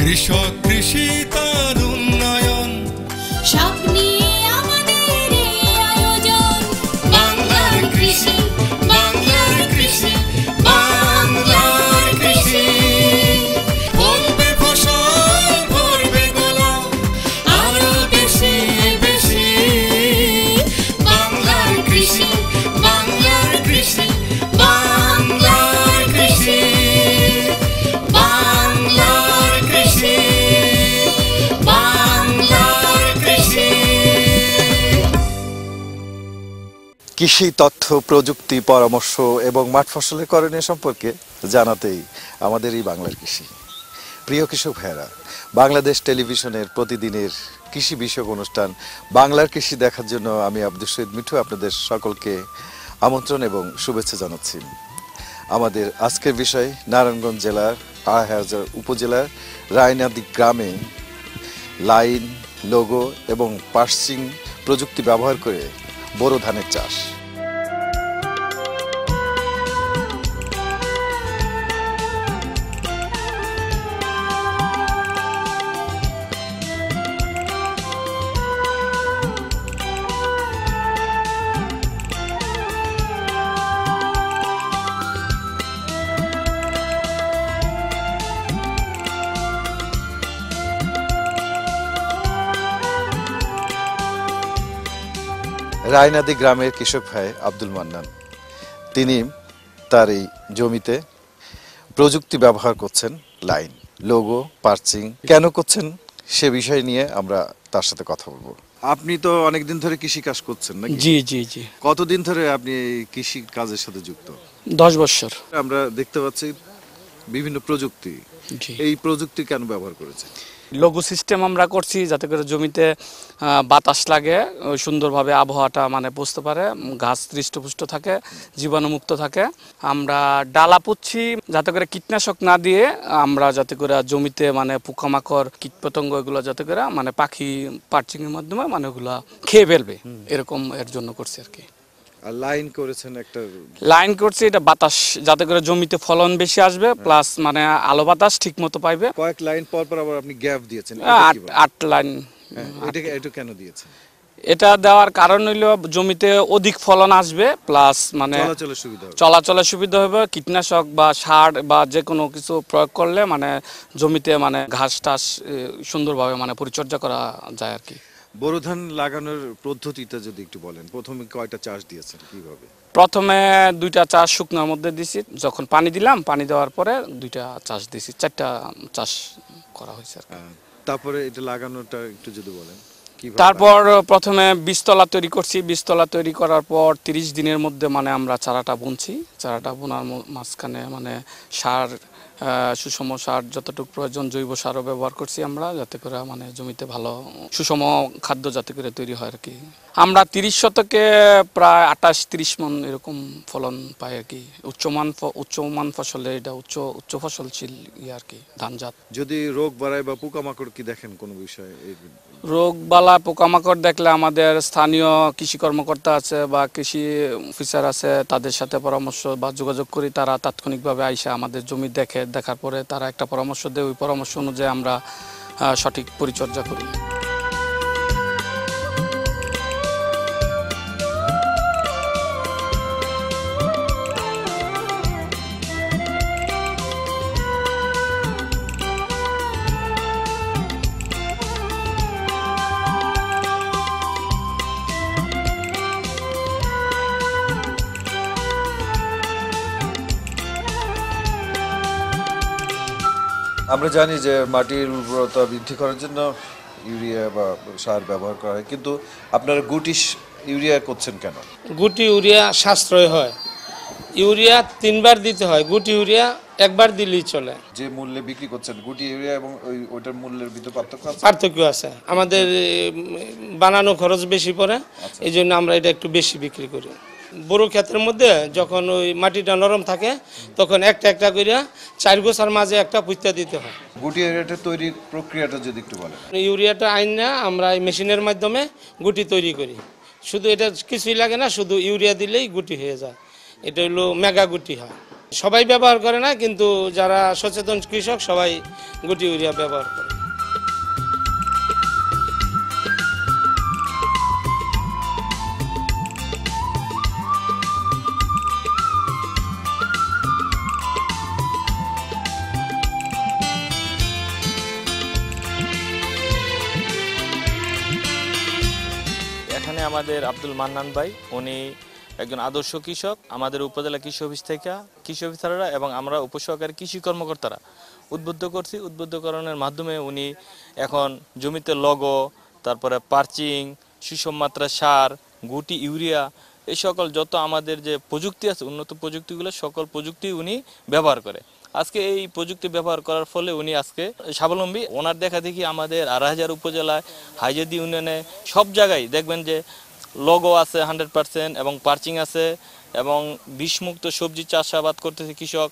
কৃষক কৃষি কৃষি, তথ্য, প্রযুক্তি, পরামর্শ এবং মাঠ ফসলের করণীয় সম্পর্কে জানাতেই আমাদের এই বাংলার কৃষি। প্রিয় কৃষক ভাইয়েরা, বাংলাদেশ টেলিভিশনের প্রতিদিনের কৃষি বিষয়ক অনুষ্ঠান বাংলার কৃষি দেখার জন্য আমি আব্দুল শহীদ মিঠু আপনাদের সকলকে আমন্ত্রণ এবং শুভেচ্ছা জানাচ্ছি। আমাদের আজকের বিষয়, নারায়ণগঞ্জ জেলার আড়াই হাজার উপজেলার রায়নাদি গ্রামে লাইন, লোগো এবং পার্সিং প্রযুক্তি ব্যবহার করে বোরো ধানের চাষ। রায়নাদি গ্রামের কৃষক ভাই আব্দুল মান্নান। তিনি তার এই জমিতে প্রযুক্তি ব্যবহার করছেন লাইন লোগো পার্চিং কেন করছেন সে বিষয় নিয়ে আমরা তার সাথে কথা বলব। আপনি তো অনেক দিন ধরে কৃষি কাজ করছেন নাকি? জি জি জি। কতদিন ধরে আপনি এই কৃষি কাজের সাথে যুক্ত? দশ বছর। আমরা দেখতে পাচ্ছি বিভিন্ন প্রযুক্তি। এই প্রযুক্তি কেন ব্যবহার করেছে লঘু সিস্টেম আমরা করছি যাতে করে জমিতে বাতাস লাগে সুন্দরভাবে আবহাওয়াটা মানে বুঝতে পারে গাছ হৃষ্টপুষ্ট থাকে জীবাণুমুক্ত থাকে। আমরা ডালা পুচ্ছি যাতে করে কীটনাশক না দিয়ে আমরা যাতে করে জমিতে মানে পোকামাকড় কীটপতঙ্গ এগুলো যাতে করে মানে পাখি পার্চিংয়ের মাধ্যমে মানে ওগুলো খেয়ে ফেলবে। এরকম এর জন্য করছি আর কি। লাইন করেছেন একটা লাইন করছি এটা বাতাস যাতে করে জমিতে ফলন বেশি আসবে প্লাস মানে আলো বাতাস ঠিক মতো পাইবে। কয়েক লাইন পর পর আবার আপনি গ্যাপ দিয়েছেন আট লাইন হ্যাঁ, এটা এটা কেন দিয়েছেন? এটা দেওয়ার কারণ হইল জমিতে অধিক ফলন আসবে প্লাস মানে চলাচলের সুবিধা হবে। কীটনাশক বা সার বা যে কোনো কিছু প্রয়োগ করলে মানে জমিতে মানে ঘাস টাস সুন্দরভাবে মানে পরিচর্যা করা যায় আর কি। বোরো ধান লাগানোর পদ্ধতিটা যদি একটু বলেন প্রথমে কয়টা চাষ দিয়েছেন কীভাবে প্রথমে দুইটা চাষ শুকনোর মধ্যে দিছি যখন পানি দিলাম পানি দেওয়ার পরে দুইটা চাষ দিছি চারটা চাষ করা হয়েছে আর কি। তারপরে এটা লাগানোটা একটু যদি বলেন কীভাবে তারপর প্রথমে বীজতলা তৈরি করছি বীজতলা তৈরি করার পর তিরিশ দিনের মধ্যে মানে আমরা চারাটা বুনছি চারাটা বোনার ম- মাঝখানে মানে সার সুষম সার যতটুকু প্রয়োজন, জৈব সারও ব্যবহার করছি আমরা যাতে করে মানে জমিতে ভালো সুষম খাদ্য যাতে করে তৈরি হয় আর কি। আমরা তিরিশ শতকে প্রায় আঠাশ তিরিশ মন এরকম ফলন পাই আর কি। উচ্চমান উচ্চমান ফসলে এটা উচ্চ উচ্চ ফসল ছিল ইয়ে আর কি ধান জাত যদি রোগ বাড়ায় বা পোকামাকড় কি দেখেন কোনো বিষয়ে? এই রোগ বালা পোকামাকড় দেখলে আমাদের স্থানীয় কৃষি কর্মকর্তা আছে বা কৃষি অফিসার আছে, তাদের সাথে পরামর্শ বা যোগাযোগ করি। তারা তাৎক্ষণিকভাবে আইসে আমাদের জমি দেখে, দেখার পরে তারা একটা পরামর্শ দেয়। ওই পরামর্শ অনুযায়ী আমরা সঠিক পরিচর্যা করি। আমরা জানি যে মাটির উর্বরতা বৃদ্ধি করার জন্য ইউরিয়া বা সার ব্যবহার করা হয় কিন্তু আপনারা গুটি ইউরিয়া করছেন কেন? গুটি ইউরিয়া সাশ্রয় হয়। ইউরিয়া তিনবার দিতে হয় গুটি ইউরিয়া একবার দিলেই চলে। যে মূল্যে বিক্রি করছেন গুটি ইউরিয়া এবং ওই ওইটার মূল্যের ভিতরে পার্থক্য আছে? পার্থক্য আছে। আমাদের বানানো খরচ বেশি পড়ে এই জন্য আমরা এটা একটু বেশি বিক্রি করি। বড় ক্ষেত্রের মধ্যে যখন ওই মাটিটা নরম থাকে তখন একটা একটা করে চার গোছার মাঝে একটা পুঁতা দিতে হয়। গুটি ইউরিয়াটা তৈরির প্রক্রিয়াটা যদি একটু বলেন। ইউরিয়াটা আইন না আমরা এই মেশিনের মাধ্যমে গুটি তৈরি করি। শুধু এটা কিছুই লাগে না শুধু ইউরিয়া দিলেই গুটি হয়ে যায়। এটা হলো মেগা গুটি হয়। সবাই ব্যবহার করে না কিন্তু যারা সচেতন কৃষক সবাই গুটি ইউরিয়া ব্যবহার করে। এখানে আমাদের আব্দুল মান্নান ভাই, উনি একজন আদর্শ কৃষক, আমাদের উপজেলা কৃষি অফিস থেকে কৃষি অফিসাররা এবং আমরা উপসহকারী কৃষি কর্মকর্তারা উদ্বুদ্ধ করছি। উদ্বুদ্ধকরণের মাধ্যমে উনি এখন জমিতে লগো, তারপরে পার্চিং, সুষম মাত্রা সার, গুটি, ইউরিয়া এই সকল যত আমাদের যে প্রযুক্তি আছে, উন্নত প্রযুক্তিগুলো সকল প্রযুক্তি উনি ব্যবহার করে। আজকে এই প্রযুক্তি ব্যবহার করার ফলে উনি আজকে স্বাবলম্বী। ওনার দেখা দেখি আমাদের আড়াই হাজার উপজেলায় হাইজেদি ইউনিয়নে সব জায়গায় দেখবেন যে লোগো আছে হান্ড্রেড পার্সেন্ট এবং পার্চিং আছে এবং বিষমুক্ত সবজি চাষাবাদ করতেছে কৃষক।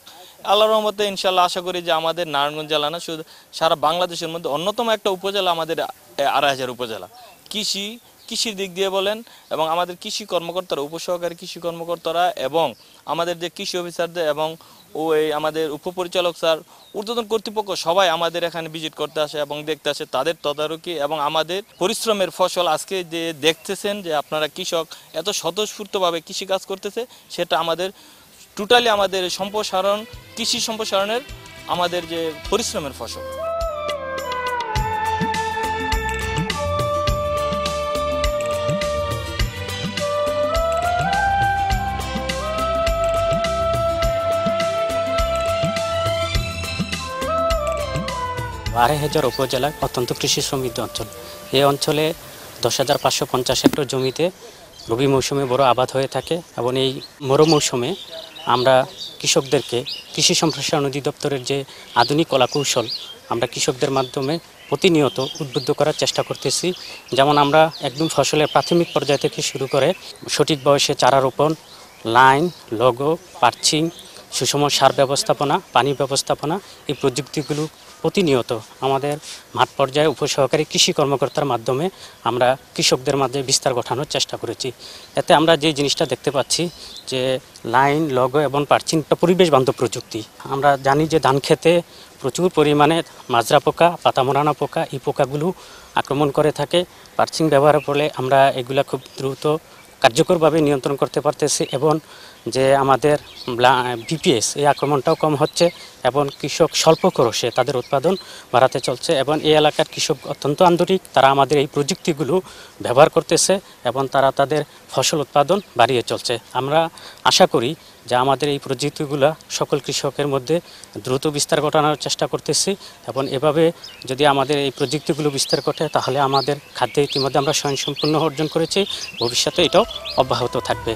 আল্লাহ রহমতে ইনশাল্লাহ আশা করি যে আমাদের নারায়ণগঞ্জ জেলা না, শুধু সারা বাংলাদেশের মধ্যে অন্যতম একটা উপজেলা আমাদের আড়াই হাজার উপজেলা। কৃষি, কৃষির দিক দিয়ে বলেন এবং আমাদের কৃষি কর্মকর্তারা, উপসহকারী কৃষি কর্মকর্তারা এবং আমাদের যে কৃষি অফিসারদের এবং ওই আমাদের উপপরিচালক স্যার, ঊর্ধ্বতন কর্তৃপক্ষ সবাই আমাদের এখানে ভিজিট করতে আসে এবং দেখতে আসে তাদের তদারকি এবং আমাদের পরিশ্রমের ফসল আজকে যে দেখতেছেন যে আপনারা কৃষক এত স্বতঃস্ফূর্তভাবে কৃষিকাজ করতেছে, সেটা আমাদের টোটালি আমাদের সম্প্রসারণ, কৃষি সম্প্রসারণের আমাদের যে পরিশ্রমের ফসল। আড়াই হাজার উপজেলার অত্যন্ত কৃষি সমৃদ্ধ অঞ্চল। এই অঞ্চলে দশ হাজার পাঁচশো পঞ্চাশ হেক্টর জমিতে রবি মৌসুমে বড় আবাদ হয়ে থাকে এবং এই মরু মৌসুমে আমরা কৃষকদেরকে কৃষি সম্প্রসারণ অধিদপ্তরের যে আধুনিক কলাকৌশল আমরা কৃষকদের মাধ্যমে প্রতিনিয়ত উদ্বুদ্ধ করার চেষ্টা করতেছি। যেমন আমরা একদম ফসলের প্রাথমিক পর্যায় থেকে শুরু করে সঠিক বয়সে চারা রোপণ, লাইন লগো পার্চিং, সুষম সার ব্যবস্থাপনা, পানি ব্যবস্থাপনা এই প্রযুক্তিগুলো প্রতিনিয়ত আমাদের মাঠ পর্যায়ে উপসহকারী কৃষি কর্মকর্তার মাধ্যমে আমরা কৃষকদের মাঝে বিস্তার ঘটানোর চেষ্টা করেছি। এতে আমরা যে জিনিসটা দেখতে পাচ্ছি যে লাইন লগো এবং পার্চিংটা পরিবেশ বান্ধব প্রযুক্তি। আমরা জানি যে ধান খেতে প্রচুর পরিমাণে মাজরা পোকা পাতা মোড়ানো পোকা, এই পোকাগুলো আক্রমণ করে থাকে। পার্চিং ব্যবহারের ফলে আমরা এগুলা খুব দ্রুত কার্যকরভাবে নিয়ন্ত্রণ করতে পারতেছি এবং যে আমাদের বিপিএস এই আক্রমণটাও কম হচ্ছে এবং কৃষক স্বল্প খরচে তাদের উৎপাদন বাড়াতে চলছে এবং এই এলাকার কৃষক অত্যন্ত আন্তরিক, তারা আমাদের এই প্রযুক্তিগুলো ব্যবহার করতেছে এবং তারা তাদের ফসল উৎপাদন বাড়িয়ে চলছে। আমরা আশা করি যে আমাদের এই প্রযুক্তিগুলো সকল কৃষকের মধ্যে দ্রুত বিস্তার ঘটানোর চেষ্টা করতেছি এবং এভাবে যদি আমাদের এই প্রযুক্তিগুলো বিস্তার ঘটে, তাহলে আমাদের খাদ্যে ইতিমধ্যে আমরা স্বয়ংসম্পূর্ণ অর্জন করেছি। ভবিষ্যতে এটাও অব্যাহত থাকবে।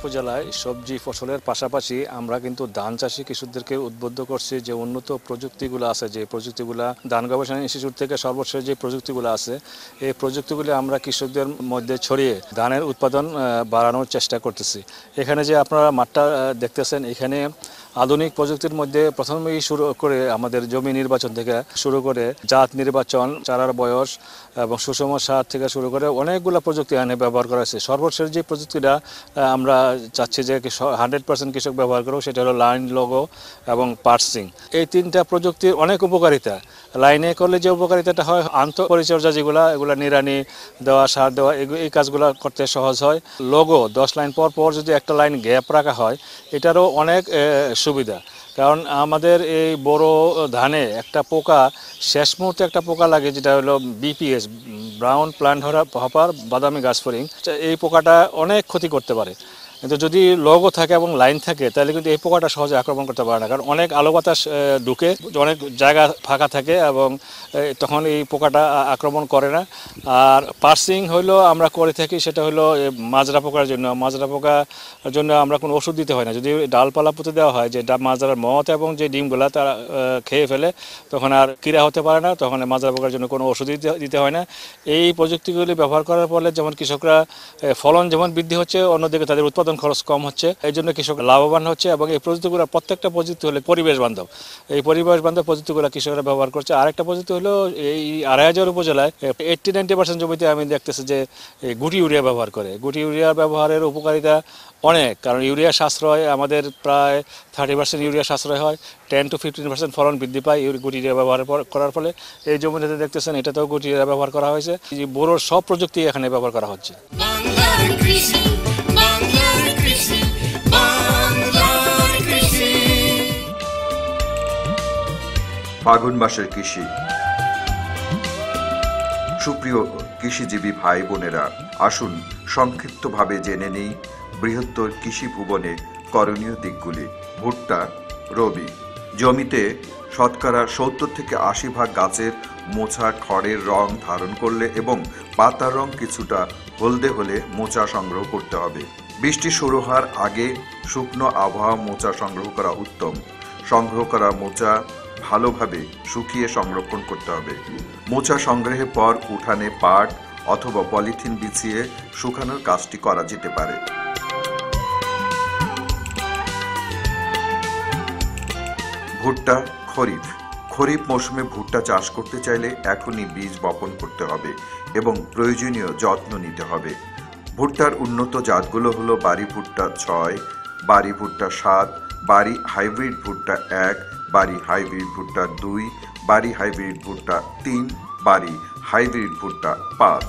উপজেলায় সবজি ফসলের পাশাপাশি আমরা কিন্তু ধান চাষি কৃষকদেরকে উদ্বুদ্ধ করছি যে উন্নত প্রযুক্তিগুলো আছে, যে প্রযুক্তিগুলো ধান গবেষণা ইনস্টিটিউট থেকে সর্বশেষ যে প্রযুক্তিগুলো আছে, এই প্রযুক্তিগুলি আমরা কৃষকদের মধ্যে ছড়িয়ে ধানের উৎপাদন বাড়ানোর চেষ্টা করতেছি। এখানে যে আপনারা মাঠটা দেখতেছেন, এখানে আধুনিক প্রযুক্তির মধ্যে প্রথমেই শুরু করে আমাদের জমি নির্বাচন থেকে শুরু করে জাত নির্বাচন, চারার বয়স এবং সুষম সার থেকে শুরু করে অনেকগুলো প্রযুক্তি এখানে ব্যবহার করা হয়েছে। সর্বশেষ যে প্রযুক্তিটা আমরা চাচ্ছি যে হান্ড্রেড পার্সেন্ট কৃষক ব্যবহার করুক, সেটা হলো লাইন লোগো এবং পার্সিং এই তিনটা প্রযুক্তির অনেক উপকারিতা। লাইনে করলে যে উপকারিতাটা হয় আন্ত পরিচর্যা যেগুলা, এগুলা নিরানি দেওয়া, সার দেওয়া এই কাজগুলো করতে সহজ হয়। লোগো দশ লাইন পর পর যদি একটা লাইন গ্যাপ রাখা হয়, এটারও অনেক সুবিধা। কারণ আমাদের এই বড় ধানে একটা পোকা, শেষ মুহূর্তে একটা পোকা লাগে যেটা হলো বিপিএস ব্রাউন প্লান্ট হপার বাদামি গাছ ফরিং এই পোকাটা অনেক ক্ষতি করতে পারে। কিন্তু যদি লগো থাকে এবং লাইন থাকে, তাহলে কিন্তু এই পোকাটা সহজে আক্রমণ করতে পারে না। কারণ অনেক আলো বাতাস ঢুকে, অনেক জায়গা ফাঁকা থাকে এবং তখন এই পোকাটা আক্রমণ করে না। আর পার্সিং হইল আমরা করে থাকি, সেটা হলো মাজরা পোকার জন্য। মাজরা পোকার জন্য আমরা কোনো ওষুধ দিতে হয় না। যদি ডালপালা পুঁতে দেওয়া হয়, যে মাজরার মত এবং যে ডিমগুলা তারা খেয়ে ফেলে, তখন আর কিরা হতে পারে না। তখন মাজরা পোকার জন্য কোনো ওষুধ দিতে হয় না। এই প্রযুক্তিগুলি ব্যবহার করার ফলে যেমন কৃষকরা ফলন যেমন বৃদ্ধি হচ্ছে, অন্যদিকে তাদের উৎপাদন উৎপাদন খরচ কম হচ্ছে। এই জন্য কৃষক লাভবান হচ্ছে এবং এই প্রযুক্তিগুলো প্রত্যেকটা প্রযুক্তি হলে পরিবেশ বান্ধব। এই পরিবেশ বান্ধব প্রযুক্তিগুলো কৃষকরা ব্যবহার করছে। আরেকটা প্রযুক্তি হলো এই আড়াই হাজার উপজেলায় এইটটি নাইনটি পার্সেন্ট জমিতে আমি দেখতেছি যে গুটি ইউরিয়া ব্যবহার করে। গুটি ইউরিয়া ব্যবহারের উপকারিতা অনেক, কারণ ইউরিয়া সাশ্রয় আমাদের প্রায় থার্টি পার্সেন্ট ইউরিয়া সাশ্রয় হয় টেন টু ফিফটিন পার্সেন্ট ফলন বৃদ্ধি পায় গুটি ইউরিয়া ব্যবহার করার ফলে। এই জমিতে দেখতেছেন এটাতেও গুটি ইউরিয়া ব্যবহার করা হয়েছে। বোরোর সব প্রযুক্তি এখানে ব্যবহার করা হচ্ছে। ফাগুন মাসের কৃষি। সুপ্রিয় কৃষিজীবী ভাই বোনেরা, আসুন সংক্ষিপ্তভাবে জেনে নেই বৃহত্তর কৃষি ভুবনে করণীয় দিকগুলি। ভুট্টা, রবি, জমিতে শতকরা সত্তর থেকে আশি ভাগ গাছের মোচা খড়ের রং ধারণ করলে এবং পাতার রং কিছুটা হলদে হলে মোচা সংগ্রহ করতে হবে। বৃষ্টি শুরু হওয়ার আগে শুকনো আবহাওয়া মোচা সংগ্রহ করা উত্তম। সংগ্রহ করা মোচা ভালোভাবে শুকিয়ে সংরক্ষণ করতে হবে। মোচা সংগ্রহের পর উঠানে পাট অথবা পলিথিন বিছিয়ে শুকানোর কাজটি করা যেতে পারে। ভুট্টা, খরিফ। খরিফ মৌসুমে ভুট্টা চাষ করতে চাইলে এখনই বীজ বপন করতে হবে এবং প্রয়োজনীয় যত্ন নিতে হবে। ভুট্টার উন্নত জাতগুলো হলো বাড়ি ভুট্টা ছয়, বাড়ি ভুট্টা সাত, বাড়ি হাইব্রিড ভুট্টা এক বাড়ি হাইব্রিড ভুট্টা দুই বাড়ি হাইব্রিড ভুট্টা তিন বাড়ি হাইব্রিড ভুট্টা পাঁচ।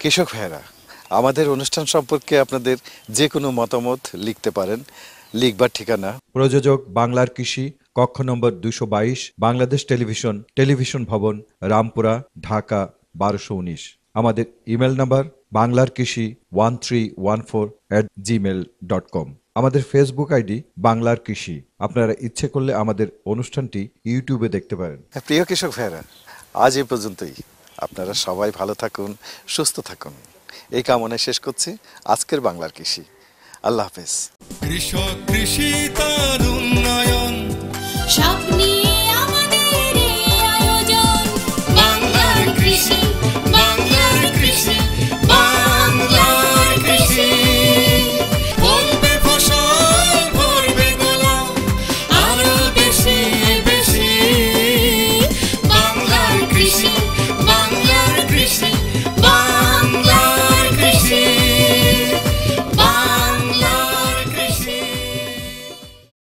কৃষক ভাইয়েরা আমাদের অনুষ্ঠান সম্পর্কে আপনাদের যে কোনো মতামত লিখতে পারেন। লিখবার ঠিকানা। প্রযোজক বাংলার কৃষি কক্ষ নম্বর দুশো বাইশ বাংলাদেশ টেলিভিশন টেলিভিশন ভবন রামপুরা ঢাকা বারোশো উনিশ। আমাদের ইমেল নাম্বার বাংলার কৃষি one three one four at gmail dot com আমাদের ফেসবুক আইডি বাংলার কৃষি। আপনারা ইচ্ছে করলে আমাদের অনুষ্ঠানটি ইউটিউবে দেখতে পারেন। প্রিয় কৃষক ভাইয়েরা আজ এ পর্যন্তই। আপনারা সবাই ভালো থাকুন সুস্থ থাকুন। এই কামনায় শেষ করছি। আজকের বাংলার কৃষি। আল্লাহ হাফেজ। কৃষক কৃষি তার উন্নয়ন।